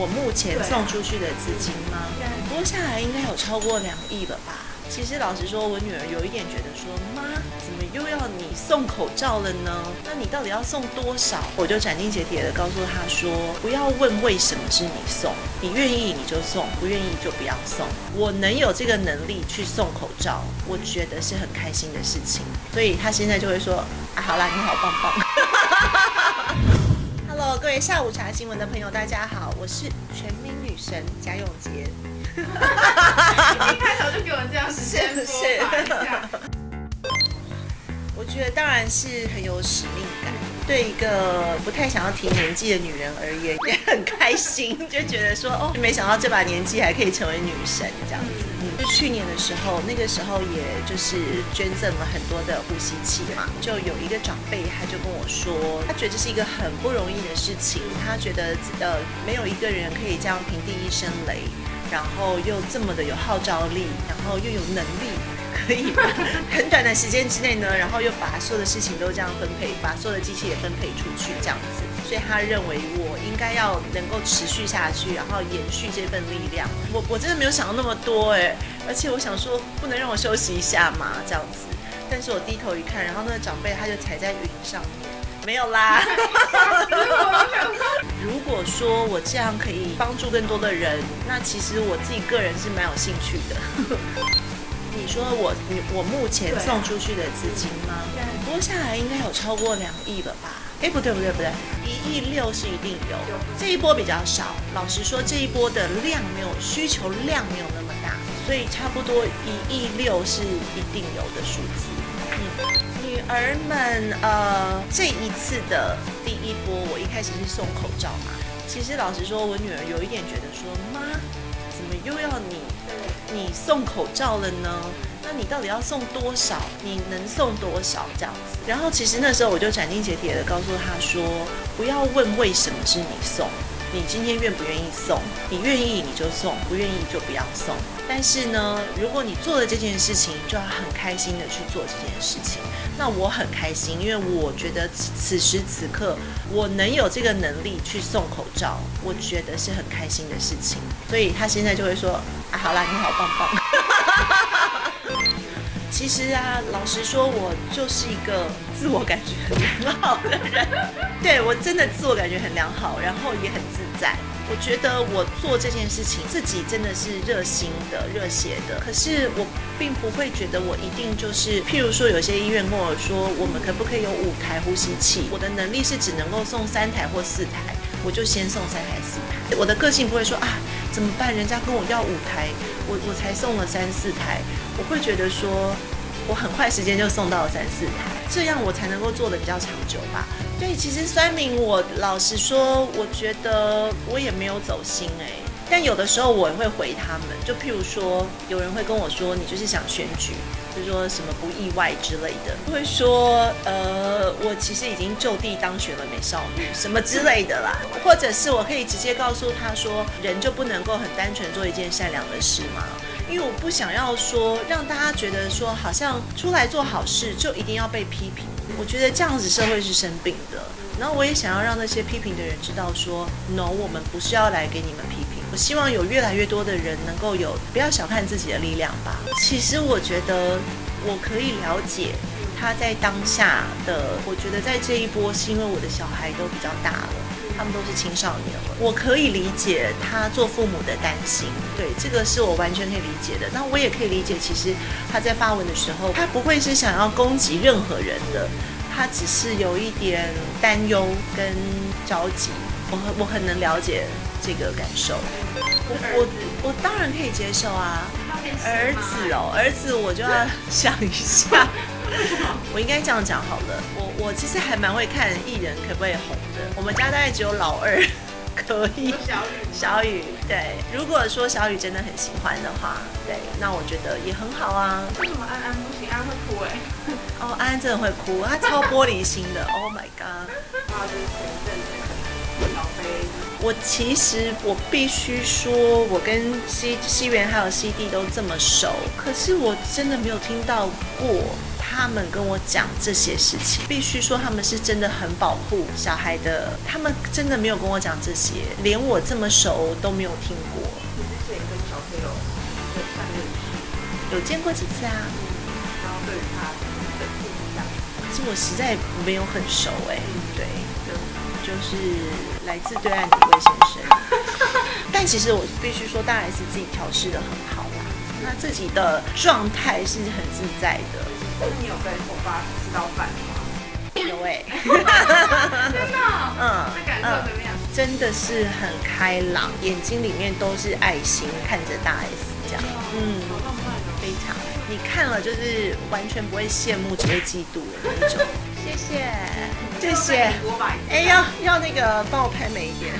我目前送出去的资金吗？拨下来应该有超过两亿了吧？其实老实说，我女儿有一点觉得说，妈，怎么又要你送口罩了呢？那你到底要送多少？我就斩钉截铁的告诉她说，不要问为什么是你送，你愿意你就送，不愿意就不要送。我能有这个能力去送口罩，我觉得是很开心的事情。所以她现在就会说，啊，好啦，你好棒棒。各位下午茶新闻的朋友，大家好，我是全民女神贾永杰。一开头就给我这样先播一下。我觉得当然是很有使命感，对一个不太想要提年纪的女人而言，也很开心，就觉得说哦，没想到这把年纪还可以成为女神这样子。就去年的时候，那个时候也就是捐赠了很多的呼吸器嘛，就有一个长辈他就跟我说，他觉得这是一个很不容易的事情，他觉得呃没有一个人可以这样平地一声雷。然后又这么的有号召力，然后又有能力，可以 很短的时间之内呢，然后又把所有的事情都这样分配，把所有的机器也分配出去，这样子。所以他认为我应该要能够持续下去，然后延续这份力量。我我真的没有想到那么多哎，而且我想说，不能让我休息一下嘛，这样子。但是我低头一看，然后那个长辈他就踩在云上面。没有啦。如果说我这样可以帮助更多的人，那其实我自己个人是蛮有兴趣的。你说我你我目前送出去的资金吗？拨下来应该有超过两亿了吧？哎，不对不对不对，一亿六是一定有。这一波比较少，老实说这一波的量没有需求量没有那么大，所以差不多一亿六是一定有的数字。嗯。女儿们，呃，这一次的第一波，我一开始是送口罩嘛。其实老实说，我女儿有一点觉得说，妈，怎么又要你你送口罩了呢？那你到底要送多少？你能送多少这样子？然后其实那时候我就斩钉截铁的告诉他说，不要问为什么是你送。你今天愿不愿意送？你愿意你就送，不愿意就不要送。但是呢，如果你做了这件事情，就要很开心的去做这件事情。那我很开心，因为我觉得此时此刻我能有这个能力去送口罩，我觉得是很开心的事情。所以他现在就会说：“啊，好啦，你好棒棒。”其实啊，老实说，我就是一个自我感觉很良好的人。对我真的自我感觉很良好，然后也很自在。我觉得我做这件事情，自己真的是热心的、热血的。可是我并不会觉得我一定就是，譬如说，有些医院跟我说，我们可不可以有五台呼吸器？我的能力是只能够送三台或四台，我就先送三台、四台。我的个性不会说啊，怎么办？人家跟我要五台，我我才送了三四台。我会觉得说，我很快时间就送到了三四台，这样我才能够做的比较长久吧。对，其实酸明，我老实说，我觉得我也没有走心哎。但有的时候我也会回他们，就譬如说，有人会跟我说，你就是想选举，就说什么不意外之类的，会说，呃，我其实已经就地当选了美少女什么之类的啦，或者是我可以直接告诉他说，人就不能够很单纯做一件善良的事吗？因为我不想要说让大家觉得说好像出来做好事就一定要被批评，我觉得这样子社会是生病的。然后我也想要让那些批评的人知道说，no，我们不是要来给你们批评。我希望有越来越多的人能够有不要小看自己的力量吧。其实我觉得我可以了解他在当下的，我觉得在这一波是因为我的小孩都比较大了。他们都是青少年了，我可以理解他做父母的担心，对这个是我完全可以理解的。那我也可以理解，其实他在发文的时候，他不会是想要攻击任何人的，他只是有一点担忧跟着急。我很我很能了解这个感受，我我我当然可以接受啊。儿子哦，儿子我就要想一下。我应该这样讲好了，我我其实还蛮会看艺人可不可以红的。我们家大概只有老二可以。小雨，小雨，对。如果说小雨真的很喜欢的话，对，那我觉得也很好啊。为什么安安不行？安安会哭哎。哦，安安真的会哭，他超玻璃心的。Oh my god。他就是前阵子小飞。我其实我必须说，我跟西西元还有西弟都这么熟，可是我真的没有听到过。他们跟我讲这些事情，必须说他们是真的很保护小孩的，他们真的没有跟我讲这些，连我这么熟都没有听过。你之前跟小朋友有见过几次啊？然后对于他的印象，可是我实在没有很熟哎、对，就就是来自对岸的一位先生。但其实我必须说，大 S 自己调试的很好啦，那自己的状态是很自在的。那 你有跟我爸吃到饭吗？有哎、真的？嗯那感受怎么样？真的是很开朗，眼睛里面都是爱心，看着大 S 这样，嗯，好浪漫哦。非常，你看了就是完全不会羡慕，只会嫉妒的那种。谢谢，谢谢。哎，要要那个帮我拍美一点。